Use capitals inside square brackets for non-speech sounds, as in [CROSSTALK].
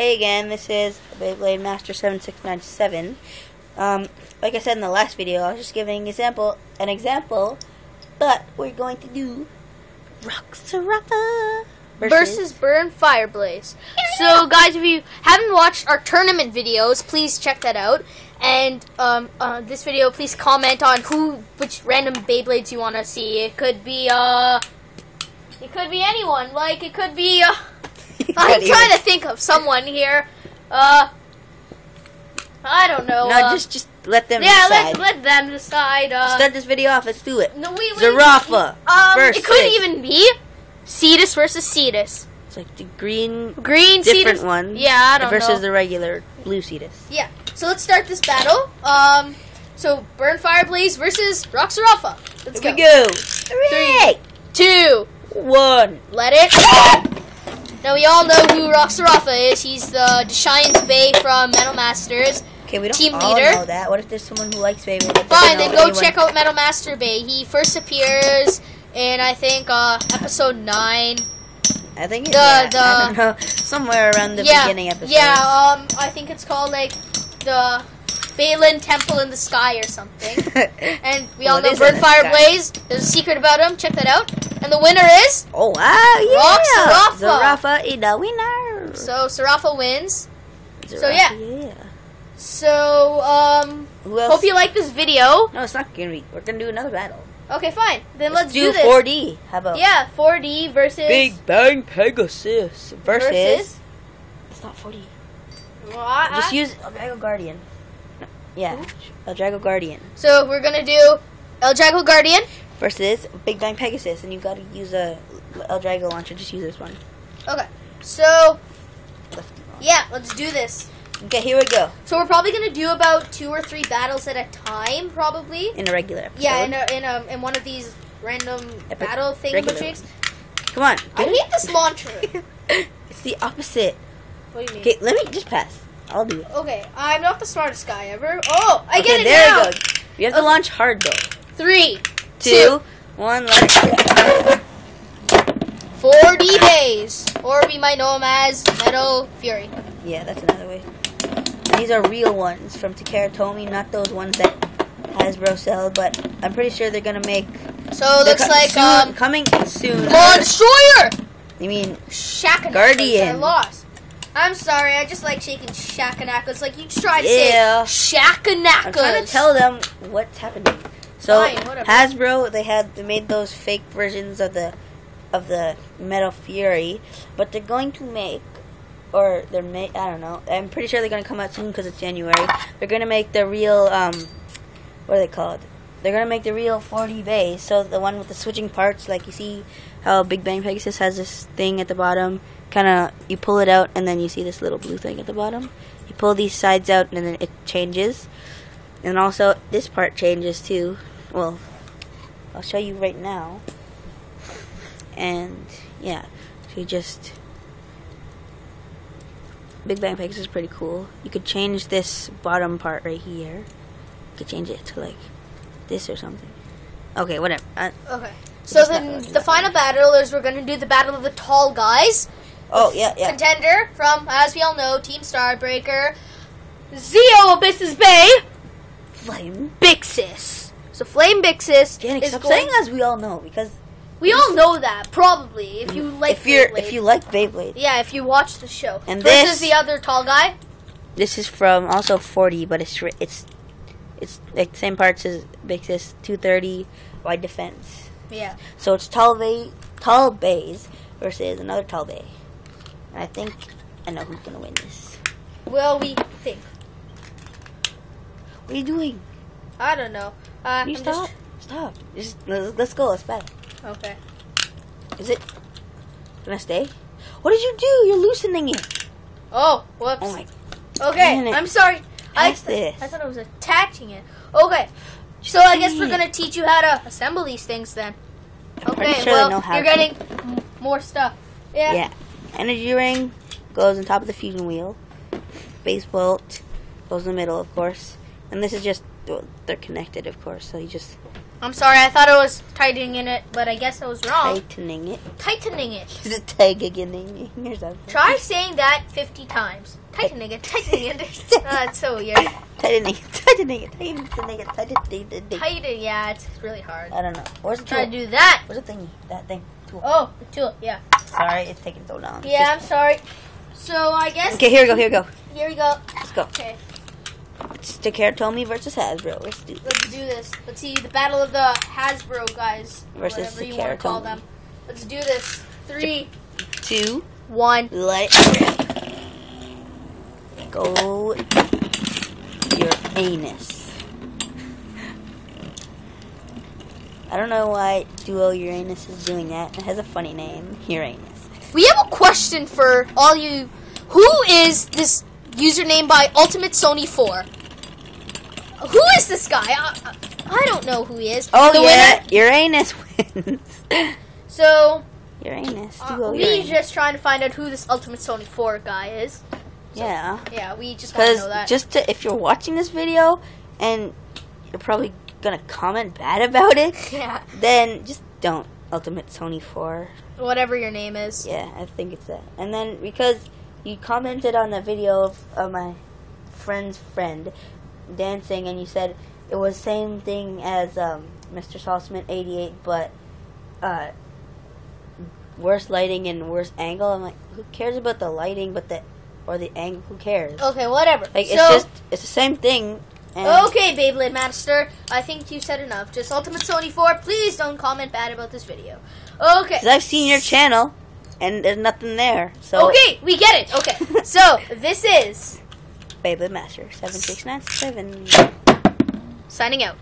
Hey again, this is Beyblade Master 7697. Um, like I said in the last video, I was just giving an example, an example, but we're going to do Rock Zurafa versus Burn Fireblaze. So, guys, if you haven't watched our tournament videos, please check that out. And um, uh, this video, please comment on who, which random Beyblades you want to see. It could be uh, it could be anyone. Like it could be. Uh, [LAUGHS] I'm trying to think of someone here. Uh, I don't know. No, uh, just just let them yeah, decide. let let them decide. Uh, Start this video off. Let's do it. no, wait, wait. Zurafa Um, it could even be Cetus versus Cetus. It's like the green Green different Cetus. one. Yeah, I don't versus know. the regular blue Cetus. Yeah. So let's start this battle. Um, so Burn fire blaze versus Rock Zurafa. Let's Here go. we go. Three, Two. one. Let it. Now we all know who Rock Zurafa is. He's the Dashan's Bay from Metal Masters. Okay, we don't Team all leader. know that. What if there's someone who likes doesn't Fine, then go anyone? check out Metal Master Bay. He first appears in I think uh, episode nine. I think it's The- yeah, the- I don't know, [LAUGHS] somewhere around the yeah, beginning episode. yeah. Um, I think it's called like the Beylin Temple in the Sky or something. [LAUGHS] And we Well, all know is in Burn the sky. Fireblaze. There's a secret about him. Check that out. And the winner is oh wow, yeah, Zurafa. Zurafa is the winner. so Zurafa wins. Zurafa, so, yeah. yeah. So um, Who hope you like this video. no, it's not gonna be. We're gonna do another battle. Okay, fine. Then let's, do, this. 4D. How about Yeah, 4D versus Big Bang Pegasus versus? versus. It's not 4D. Well, I- Just I- use El Drago Guardian. Yeah, L-Drago Guardian so we're gonna do L-Drago Guardian. Versus Big Bang Pegasus, and you gotta use a L-Drago launcher. Just use this one. Okay. So yeah, let's do this. Okay, here we go. So we're probably gonna do about two or three battles at a time, probably. In a regular episode. Yeah, in a, in a, in one of these random Epic- battle thingamajigs. Come on. I it? hate this launcher. [LAUGHS] It's the opposite. what do you mean? Okay, let me just pass. I'll do it. Okay, I'm not the smartest guy ever. Oh, I okay, get it there now. you go. You have to launch hard though. Three, Two, one, 40 days, or we might know him as Metal Fury. Yeah, that's another way. These are real ones from Takara Tomy, not those ones that Hasbro sell, but I'm pretty sure they're gonna make. So it looks like soon, um, coming soon. On, Destroyer. You mean Shakanakos. Guardian. I lost. I'm sorry. I just like shaking Shakanakos. Like you tried to Yeah. say Shakanakos. I'm trying to tell them what's happening. So Fine. Hasbro, they had they made those fake versions of the of the Metal Fury, but they're going to make, or they're make. I don't know. I'm pretty sure they're going to come out soon because it's January. They're going to make the real um, what are they called? They're going to make the real 40 base. So the one with the switching parts, like you see how Big Bang Pegasus has this thing at the bottom. Kind of, you pull it out, and then you see this little blue thing at the bottom. You pull these sides out, and then it changes. And also, this part changes too. Well, I'll show you right now. And yeah, so you just Big Bang Pegasus is pretty cool. You could change this bottom part right here. You could change it to like this or something. Okay, whatever. Uh, Okay. So then the final battle is we're gonna do the battle of the tall guys. oh yeah, yeah. Contender from, as we all know, Team Starbreaker, Zeo Abysses Bay, Flame. Byxis. So Flame Byxis Janik, is going. saying as we all know because we all know that probably if you like. if you're if you like Beyblade, yeah, if you watch the show. And versus this- is the other tall guy. this is from also 40, but it's it's it's like same parts as Byxis 230 wide defense. Yeah. So it's tall bay, tall bays versus another tall bay. And I think I know who's gonna win this. Well, we think. What are you doing? I don't know. Uh, you I'm stop? just- Stop. Just let's, let's go. Let's battle. okay. Is it gonna stay? What did you do? You're loosening it. Oh, whoops. Oh my! okay, I'm sorry. I, this. I thought I was attaching it. Okay. So I guess we're gonna teach you how to assemble these things then. Okay, sure well, they know how. you're getting more stuff. Yeah. Yeah. Energy ring goes on top of the fusion wheel. Base bolt goes in the middle, of course. And this is just well, they're connected, of course. So you just I'm sorry, I thought I was tightening it, but I guess I was wrong. Tightening it. Tightening it. Is it tightening or something? Try saying that 50 times. Tightening it, tightening it. Uh, [LAUGHS] it's so weird. Tightening it. Tightening it. Tightening it. Tightening it. Tighten, yeah, it's really hard. I don't know. Where's the Try to do that. Where's the thingy? That thing. Tool. Oh, the tool, yeah. Sorry, it's taking so long. Yeah, I'm sorry. So I guess Okay, here we go. Here we go. here we go. Let's go. Okay, It's Takara versus Hasbro. Let's do this. let's do this. Let's see the battle of the Hasbro guys, Versus whatever you want to call them. Let's do this. Three, Two. one. Let. Go your anus. I don't know why Duo Uranus is doing that. It has a funny name, Uranus. We have a question for all you. Who is this username by Ultimate Sony 4? Who is this guy? I, I don't know who he is. Oh the yeah, winner. Uranus wins. [LAUGHS] So Uranus, uh, we Uranus. just trying to find out who this Ultimate Sony 4 guy is. yeah, Yeah, we just want to because know that. just to, if you're watching this video and you're probably gonna comment bad [LAUGHS] about it, [LAUGHS] yeah, then just don't. Ultimate Sony 4. whatever your name is. Yeah, I think it's that. And then because you commented on the video of, of my friend's friend dancing, and you said it was same thing as um, Mr. Saltzman 88, but uh, worse lighting and worse angle. I'm like, who cares about the lighting, but the or the angle? Who cares? Okay, whatever. Like so, it's just it's the same thing. And Okay, Beyblade Master. I think you said enough. Just Ultimate Sony 4. Please don't comment bad about this video. Okay. 'cause I've seen your channel, and there's nothing there. So Okay, we get it. Okay. [LAUGHS] so, this is Baby Master seven six nine seven. signing out.